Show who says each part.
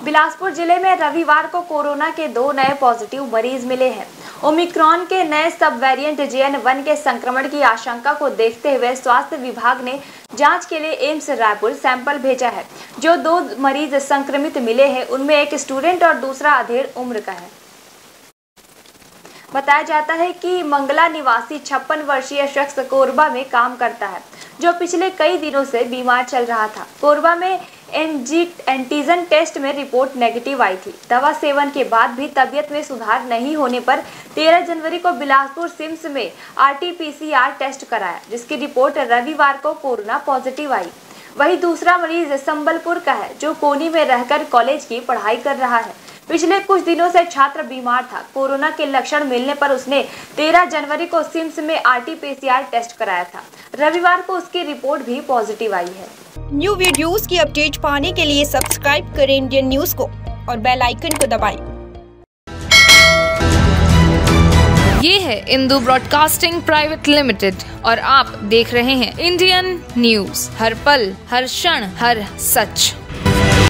Speaker 1: बिलासपुर ज़िले में रविवार को कोरोना के दो नए पॉजिटिव मरीज़ मिले हैं। ओमिक्रॉन के नए सब वेरिएंट जेएन वन के संक्रमण की आशंका को देखते हुए स्वास्थ्य विभाग ने जाँच के लिए एम्स रायपुर सैंपल भेजा है। जो दो मरीज़ संक्रमित मिले हैं, उनमें एक स्टूडेंट और दूसरा अधेड़ उम्र का है। बताया जाता है कि मंगला निवासी छप्पन वर्षीय शख्स कोरबा में काम करता है, जो पिछले कई दिनों से बीमार चल रहा था। कोरबा में एनजी एंटीजन टेस्ट में रिपोर्ट नेगेटिव आई थी। दवा सेवन के बाद भी तबियत में सुधार नहीं होने पर 13 जनवरी को बिलासपुर सिम्स में आरटीपीसीआर टेस्ट कराया, जिसकी रिपोर्ट रविवार को कोरोना पॉजिटिव आई। वही दूसरा मरीज़ संबलपुर का है, जो कोनी में रहकर कॉलेज की पढ़ाई कर रहा है। पिछले कुछ दिनों से छात्र बीमार था। कोरोना के लक्षण मिलने पर उसने 13 जनवरी को सिम्स में आरटीपीसीआर टेस्ट कराया था। रविवार को उसकी रिपोर्ट भी पॉजिटिव आई है।
Speaker 2: न्यू वीडियोस की अपडेट पाने के लिए सब्सक्राइब करें इंडियन न्यूज़ को और बेल आइकन को दबाएँ।
Speaker 3: ये है इंदू ब्रॉडकास्टिंग प्राइवेट लिमिटेड और आप देख रहे हैं इंडियन न्यूज़ हर पल हर क्षण हर सच।